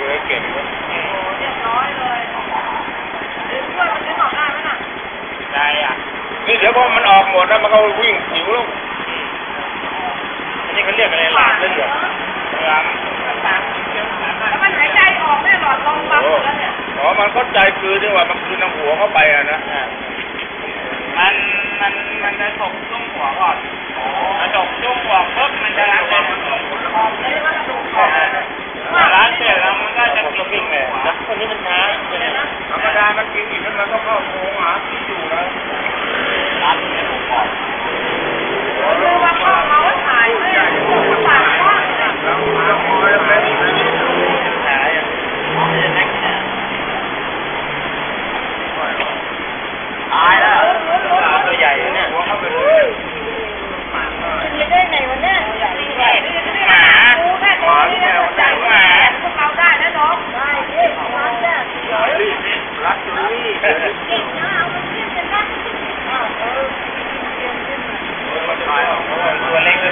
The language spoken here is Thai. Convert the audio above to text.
ก็เลเก็บโอ้เรียบร้อยเลยหรือช่วยมันนึออกได้ไหมน่ะได้อะนี่เดี๋ยวพอมันออกหมดแล้วมันก็วิ่งผิวลงอันนี้เขาเรียกอะไรหลามเลือดหลามแล้วมันหายใจออกไม่หลอดลมบังแล้วเนี่ยอ๋อมันเข้าใจคือดีว่ามันคือน้ำหัวเข้าไปอะนะมันมันมันจะตกช่วงหัวก่อน Não, não, não, não. ตัวเล็กเ